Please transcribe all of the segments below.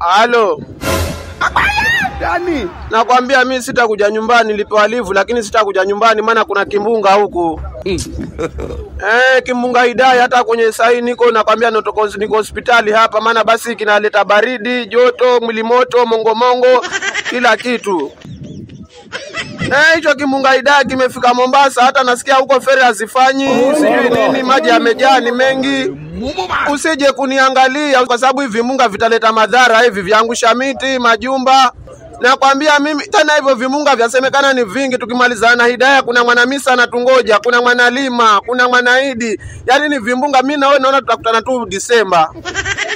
Halo. Dani, Nakwambia mi sitakuja nyumbani, nilipewa livu lakini sitakuja nyumbani maana kuna kimbunga huku. Eh, kimbunga Idai hata kwenye sahi niko nakwambia niko hospitali hapa maana basi kinaleta baridi, joto, mwili moto, mongomongo, kila kitu. Eh, hicho kimbunga Idai kimefika Mombasa, hata nasikia huko feri hazifanyi, sijui nini, maji yamejaa ni mengi. Usije kuniangalia kwa sababu hivi vimbunga vitaleta madhara hivi, viangusha miti, majumba. Nakwambia mimi tena, hivyo vimunga vyasemekana ni vingi. Tukimalizana na Hidaya, kuna mwanamisa anatungoja, kuna mwanalima, kuna mwanaidi, yaani ni vimbunga. Mi nawe naona tutakutana tu Disemba.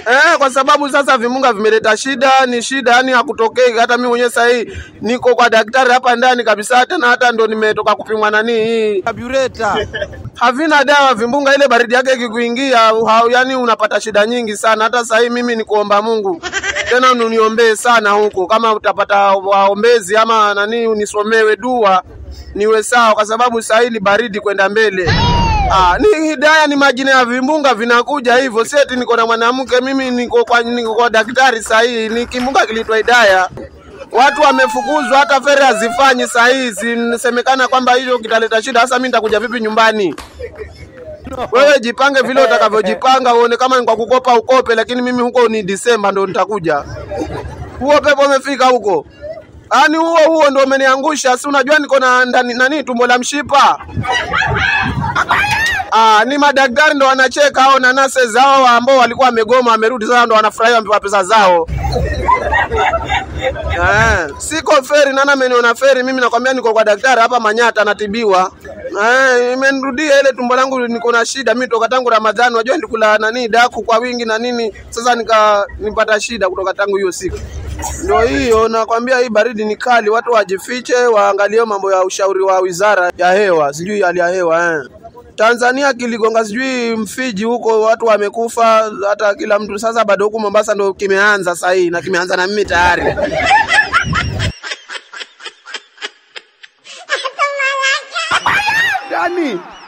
Eh, kwa sababu sasa vimunga vimeleta shida, ni shida yani hakutokei. Hata mimi mwenyewe sasa hii niko kwa daktari hapa ndani kabisa, tena hata ndo nimetoka kupimwa nani hii Carburetor. havina dawa vimbunga, ile baridi yake ikikuingia, yani unapata shida nyingi sana. Hata sasa hii mimi ni kuomba Mungu tena uniombee sana huko, kama utapata waombezi ama nani, unisomewe dua niwe sawa, kwa sababu sasa hii ni baridi kwenda mbele. Ah, ni hidaya, ni majina ya vimbunga vinakuja hivyo. Si eti niko na mwanamke mimi, niko kwa, niko kwa daktari sahihi, ni kimbunga kilitwa hidaya watu wamefukuzwa, hata feri hazifanyi saa hizi. Inasemekana kwamba hiyo kitaleta shida. Sasa mimi nitakuja vipi nyumbani? Wewe jipange vile utakavyojipanga, uone kama ni kwa kukopa ukope, lakini mimi huko ni Disemba ndo nitakuja. Huo pepo umefika huko, yaani huo huo ndio umeniangusha. Si unajua niko na ndani nani, tumbo la mshipa. Ah, ni madaktari ndo wanacheka hao na nurses hao ambao walikuwa wamegoma, wamerudi sasa ndo wanafurahia wamepewa pesa zao. Eh, siko feri nani ameniona feri mimi nakwambia niko kwa daktari hapa Manyata natibiwa. Eh, imenirudia ile tumbo langu niko na shida mimi toka tangu Ramadhani unajua nilikula nani daku kwa wingi na nini sasa nika nipata shida kutoka tangu hiyo siku. Ndio hiyo nakwambia hii baridi ni kali watu wajifiche waangalie mambo ya ushauri wa Wizara ya Hewa sijui hali ya hewa eh. Tanzania kiligonga sijui Mfiji huko watu wamekufa hata kila mtu sasa bado huku Mombasa ndo kimeanza sasa hii na kimeanza na mimi tayari. Gani?